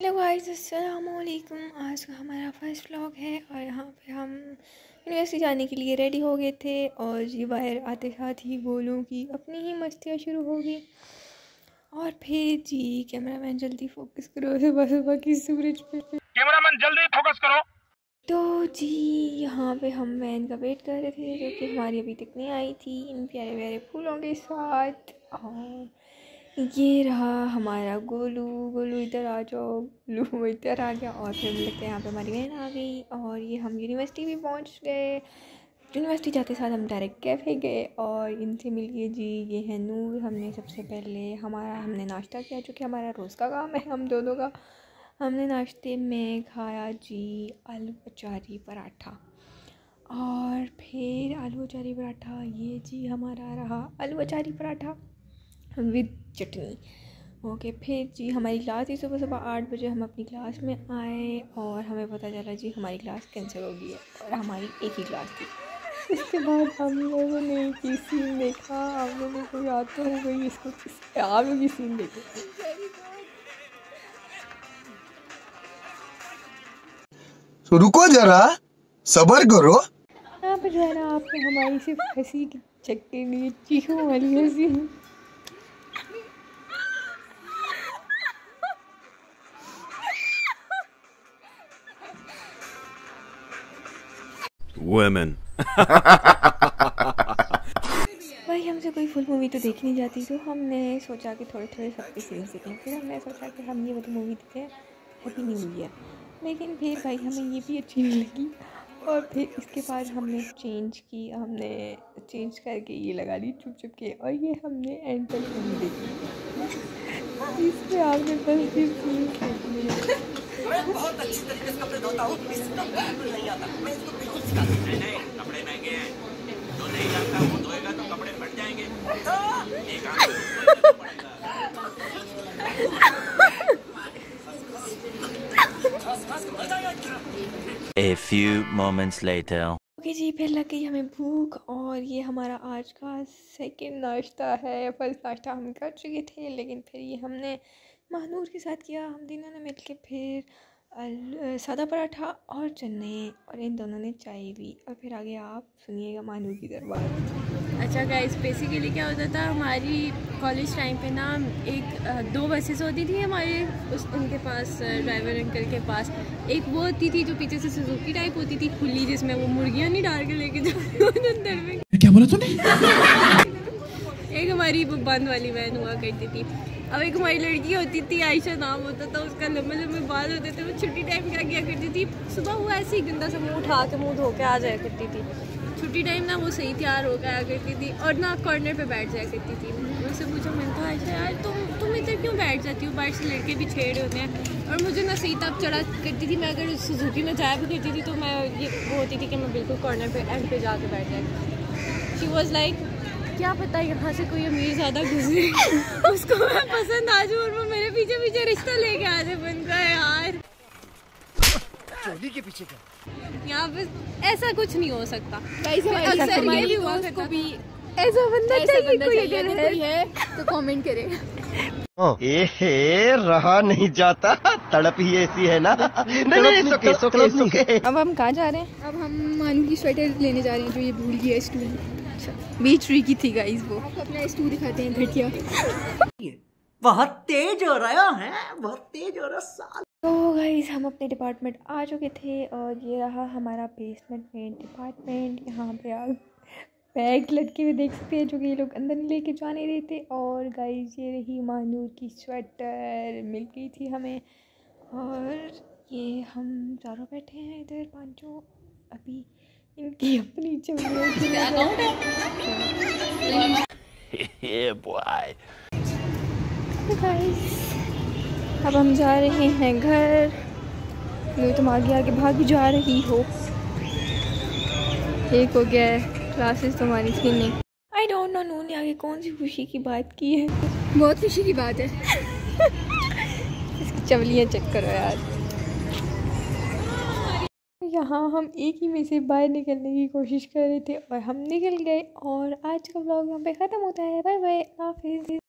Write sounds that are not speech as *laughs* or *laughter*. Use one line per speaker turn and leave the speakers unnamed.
Hello guys अस्सलाम वालेकुम आज का हमारा फ़र्स्ट व्लॉग है और यहाँ पे हम यूनिवर्सिटी जाने के लिए रेडी हो गए थे और ये बाहर आते साथ ही गोलों की अपनी ही मस्तियाँ शुरू हो गई। और फिर जी कैमरा मैन जल्दी फोकस करो सुबह सुबह की सूरज पे।
कैमरा मैन जल्दी फोकस करो।
तो जी यहाँ पे हम वैन का वेट कर रहे थे जो कि हमारी अभी तक नहीं आई थी। इन प्यारे प्यारे फूलों के साथ। और ये रहा हमारा गोलू। गोलू इधर आ जाओ। गोलू इधर आ गया और फिर लगता है यहाँ पे हमारी बहन आ गई और ये हम यूनिवर्सिटी भी पहुँच गए। यूनिवर्सिटी जाते साथ हम डायरेक्ट कैफ़े गए और इनसे मिल गए जी, ये है नूर। हमने सबसे पहले हमारा, हमने नाश्ता किया जो कि हमारा रोज़ का काम है हम दोनों का। हमने नाश्ते में खाया जी आलू अचारी पराठा। और फिर आलू अचारी पराठा, ये जी हमारा रहा आलू अचारी पराठा। विद चटनी। ओके फिर जी हमारी क्लास थी सुबह सुबह आठ बजे हम अपनी क्लास में आए और हमें पता चला जी हमारी क्लास कैंसिल हो गई है और हमारी एक ही क्लास थी। इसके बाद हम लोगों ने एक ही सीन देखा आप लोगों को याद तो हो गई इसको आप लोग ये सीन देखे।
तो रुको जरा सबर करो।
यहाँ पर जो है ना आपने हमारी सिर्फ़ हँसी की चक्के लिए चीखों वाली हँसी।
Women. *laughs*
भाई, हमसे कोई फुल मूवी तो देखी नहीं जाती तो हमने सोचा कि थोड़े थोड़े सबके सीन्स देखें फिर हमने सोचा कि हम ये वाली मूवी देखते हैं हैप्पी न्यू ईयर लेकिन फिर भाई, हमें ये भी अच्छी नहीं लगी। और फिर इसके बाद हमने चेंज की, हमने चेंज करके ये लगा ली चुप चुप के, और ये हमने एंड तक देखी। इस पर आपने बस
बहुत अच्छी तरीके से कपड़े धोता हूँ बिल्कुल नहीं आता मैं इसको बिल्कुल सिखा
नहीं नहीं कपड़े महँगे हैं जो नहीं जानता वो धोएगा तो कपड़े फट जाएँगे को
A few moments later.
Okay जी, फिर लग गई हमें भूख और ये हमारा आज का सेकंड नाश्ता है फ़र्स्ट नाश्ता हम कर चुके थे, लेकिन फिर ये हमने महानूर के साथ किया, हम तीनों ने मिलके फिर अल- सादा पराठा और चने और इन दोनों ने चाय ली और फिर आगे आप सुनिएगा महानूर की दरबार।
अच्छा गाइस बेसिकली क्या होता था हमारी कॉलेज टाइम पे ना एक दो बसेस होती थी हमारे उस उनके पास ड्राइवर अंकल के पास। एक वो होती थी जो पीछे से सुजुकी टाइप होती थी खुली जिसमें वो मुर्गियाँ नहीं डाल के लेके जाते अंदर में।
क्या बोला तूने?
हमारी वो बंद वाली वैन हुआ करती थी। अब एक हमारी लड़की होती थी, आयशा नाम होता था, उसका लंबे लंबे बाल होते थे, वो छुट्टी टाइम क्या किया करती थी, सुबह वो ऐसे ही गंदा सा मुँह उठा के मुँह धो के आ जाया करती थी। छुट्टी टाइम ना वो सही तैयार हो गया करती थी और ना कॉर्नर पे बैठ जाया करती थी। उससे पूछा, मैंने कहा, आयशा यार, तुम तुम इधर क्यों बैठ जाती हो? बाहर से लड़के भी छेड़े होते हैं। और मुझे ना सही तब चढ़ा करती थी, मैं अगर सुजुकी में जाया भी करती थी तो मैं ये वो होती थी कि मैं बिल्कुल कॉर्नर पे एंड पे जाके बैठ जाया शी वॉज़ लाइक क्या पता यहाँ से कोई अमीर ज़्यादा गुजरे *laughs* उसको मैं पसंद आ जाऊँ और वो मेरे पीछे पीछे रिश्ता लेके आज जाए। बन है यार।
चोली के पीछे क्या?
यहाँ पे ऐसा कुछ नहीं हो सकता।
भी
ऐसा बंदा चाहिए कोई
है तो कमेंट करे *laughs*
एहे रहा नहीं जाता। तड़प ही ऐसी है ना। नहीं नहीं सुके सुके सुके
अब हम कहाँ जा रहे हैं? अब हम मानू की स्वेटर लेने जा रहे हैं जो ये भूल है स्टूल बीच ट्री की थी गाइस वो। आपको अपना स्टूल दिखाते हैं घटिया।
बहुत तेज हो रहा है बहुत तेज हो रहा है
तो गाइस हम अपने डिपार्टमेंट आ चुके थे और ये रहा हमारा बेसमेंट में डिपार्टमेंट यहाँ पे आप बैग लटके हुए देख सकते हैं जो कि ये लोग अंदर नहीं लेके जा नहीं रहे थे और गाइस ये रही मानूर की स्वेटर मिल गई थी हमें। और ये हम चारों बैठे हैं इधर पाँचों। अभी इनकी अपनी चमड़ी गाइस *laughs* अब हम जा रहे हैं घर। तुम आगे आगे भाग जा रही हो। एक हो गया। क्लासेस तुम्हारी थी नहीं। आई डोंट नो नून आगे कौन सी खुशी की बात की है?
बहुत खुशी की बात है। *laughs*
इसकी चवलियाँ चेक करो यार। यहाँ हम एक ही में से बाहर निकलने की कोशिश कर रहे थे और हम निकल गए और आज का ब्लॉग यहाँ पे ख़त्म होता है। बाय बाय हाफिज़।